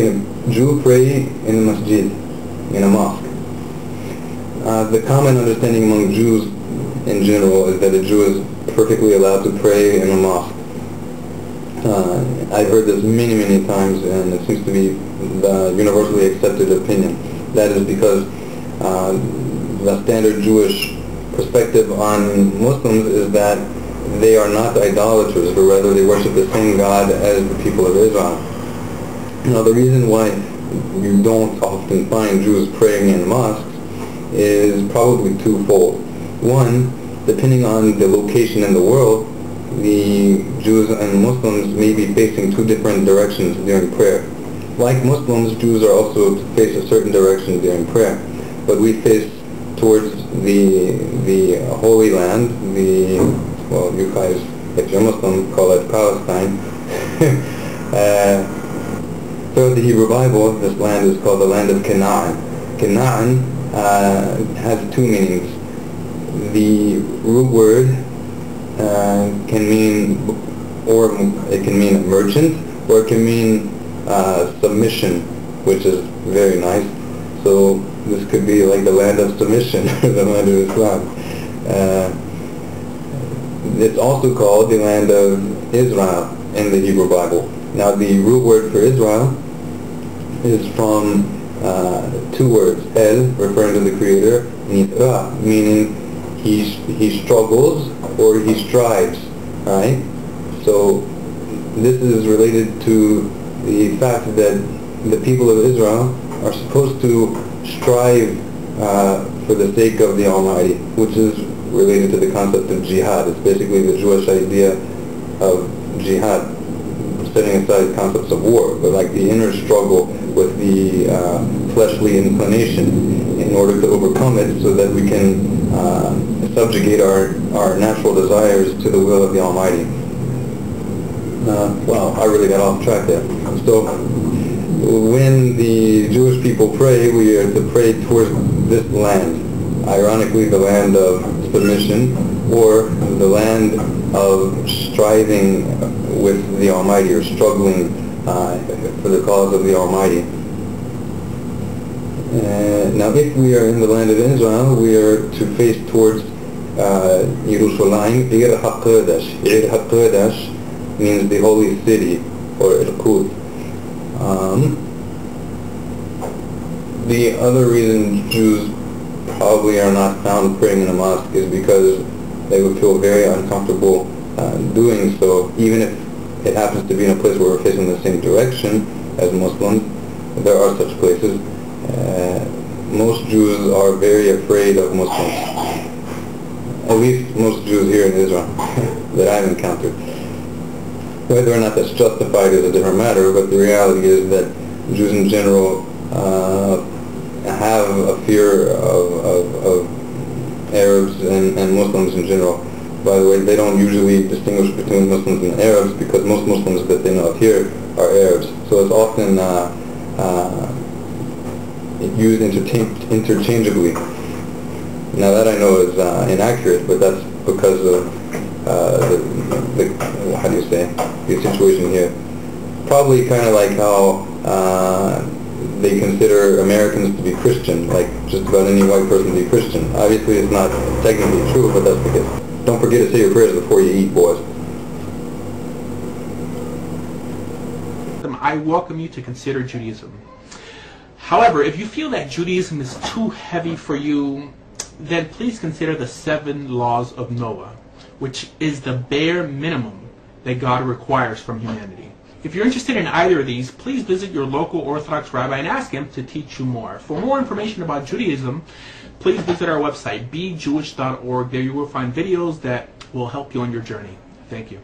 A Jew pray in a masjid, in a mosque? Uh, the common understanding among Jews in general is that a Jew is perfectly allowed to pray in a mosque. Uh, I've heard this many, many times, and it seems to be the universally accepted opinion. That is because uh, the standard Jewish perspective on Muslims is that they are not idolaters, but rather they worship the same God as the people of Israel. Now, the reason why you don't often find Jews praying in mosques is probably twofold. One, depending on the location in the world, the Jews and Muslims may be facing two different directions during prayer. Like Muslims, Jews are also face a certain direction during prayer, but we face towards the the Holy Land, the well, you guys, if you're Muslim, call it Palestine. uh, the Hebrew Bible, this land is called the land of Canaan. Canaan uh, has two meanings. The root word uh, can mean, or it can mean merchant, or it can mean uh, submission, which is very nice. So this could be like the land of submission, the land of Islam. Uh, it's also called the land of Israel in the Hebrew Bible. Now the root word for Israel is from uh, two words, El, referring to the Creator, Nitra, meaning he, he struggles or he strives, right? So this is related to the fact that the people of Israel are supposed to strive uh, for the sake of the Almighty, which is related to the concept of jihad. It's basically the Jewish idea of jihad, setting aside concepts of war, but like the inner struggle with the uh, fleshly inclination in order to overcome it so that we can uh, subjugate our, our natural desires to the will of the Almighty. Uh, I really got off track there. So when the Jewish people pray, we are to pray towards this land. Ironically, the land of submission or the land of striving with the Almighty or struggling uh, for the cause of the Almighty. Uh, now, if we are in the land of Israel, we are to face towards uh, Yerushalayim, Ir HaKodesh. Ir HaKodesh means the holy city, or Irkut. Um, the other reason Jews probably are not found praying in a mosque is because they would feel very uncomfortable uh, doing so, even if it happens to be in a place where we're facing the same direction as Muslims. There are such places. Uh, most Jews are very afraid of Muslims. At least most Jews here in Israel that I've encountered. Whether or not that's justified is a different matter, but the reality is that Jews in general uh, have a fear of, of, of Arabs and, and Muslims in general. By the way, they don't usually distinguish between Muslims and Arabs because most Muslims that they know of here are Arabs. So it's often uh, uh, used interchangeably. Now that I know is uh, inaccurate, but that's because of uh, the, the, how do you say, the situation here. Probably kind of like how uh, they consider Americans to be Christian, like just about any white person to be Christian. Obviously it's not technically true, but that's because don't forget to say your prayers before you eat, boys. I welcome you to consider Judaism. However, if you feel that Judaism is too heavy for you, then please consider the seven laws of Noah, which is the bare minimum that God requires from humanity. If you're interested in either of these, please visit your local Orthodox rabbi and ask him to teach you more. For more information about Judaism, please visit our website, bejewish.org. There you will find videos that will help you on your journey. Thank you.